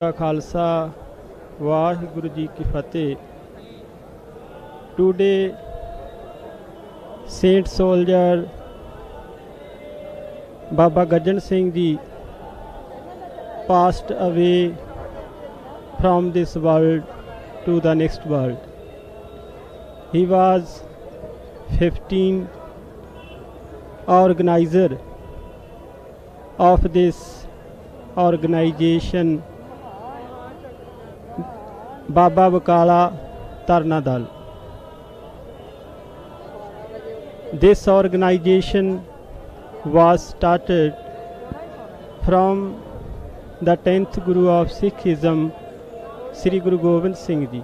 The Khalsa Waheguru ji Ki Fateh today saint soldier Baba Gajjan Singh ji passed away from this world to the next world. He was 15 organizer of this organization Baba Bakala Tarna Dal. This organization was started from the 10th Guru of Sikhism, Sri Guru Gobind Singh Ji.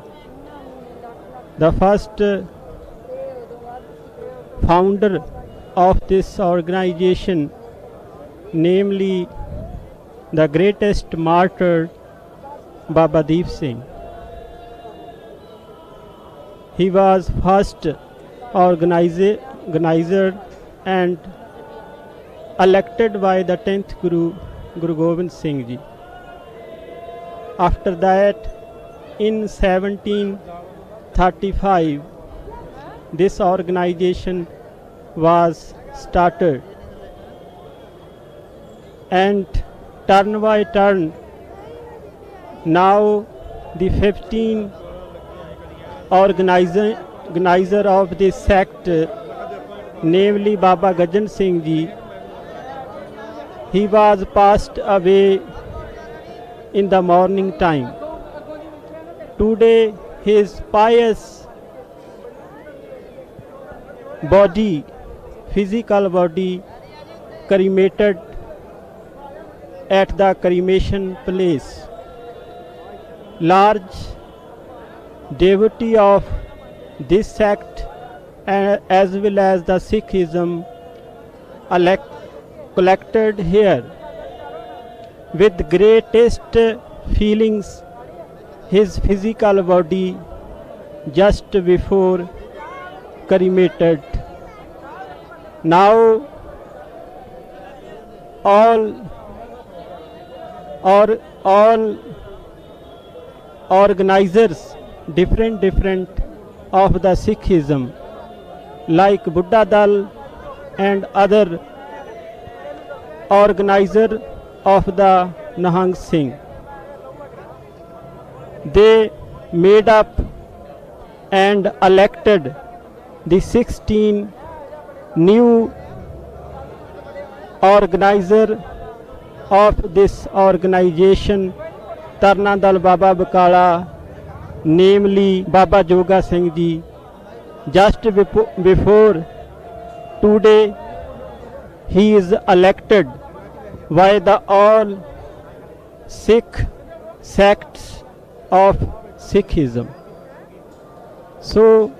The first founder of this organization, namely the greatest martyr Baba Deep Singh. He was first organizer, organizer and elected by the 10th Guru Guru Gobind Singh Ji. After that, in 1735, this organization was started, and turn by turn, now the 15 organizer, organizer of this sect, namely Baba Gajan Singh Ji, he was passed away in the morning time. Today his pious body, physical body, cremated at the cremation place. Large devotee of this sect uh, as well as the Sikhism collected here. With greatest feelings his physical body just before cremated. Now all or all organizers different different of the sikhism like buddha dal and other organizer of the Nihang Singh. They made up and elected the 16 new organizer of this organization Tarnadal Baba Bakala namely Baba Joga Singh Ji just before today he is elected by the all Sikh sects of Sikhism. So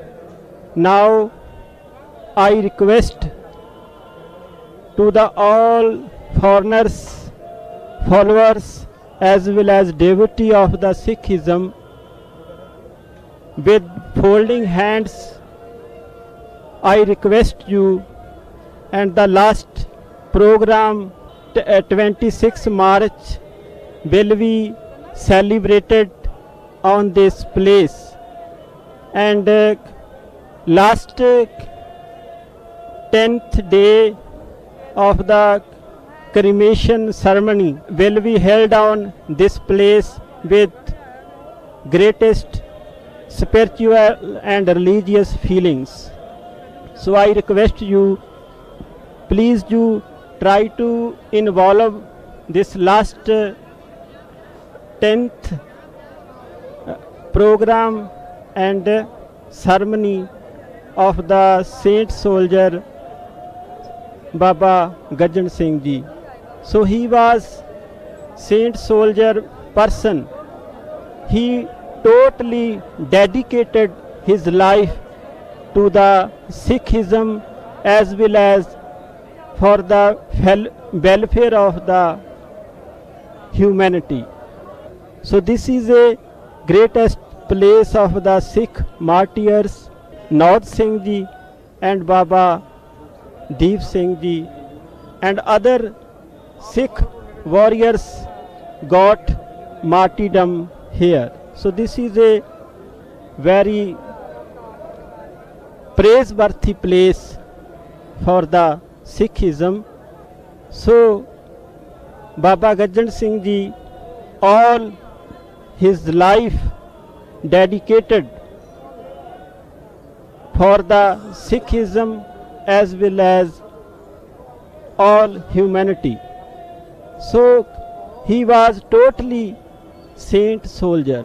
now I request to the all foreigners, followers as well as devotee of the Sikhism with folding hands I request you and the last program uh, 26 March will be celebrated on this place. And uh, last uh, 10th day of the cremation ceremony will be held on this place with greatest spiritual and religious feelings. So i request you please do try to involve this last uh, 10th uh, program and uh, ceremony of the saint soldier baba gajan singh ji. So he was saint soldier person. He totally dedicated his life to the sikhism as well as for the welfare of the humanity. So this is a greatest place of the Sikh martyrs, Naudh Singh ji and Baba Deep Singh ji and other Sikh warriors got martyrdom here. So this is a very praiseworthy place for the Sikhism. So Baba Gajjan Singh ji all his life dedicated for the Sikhism as well as all humanity. So he was totally saint soldier.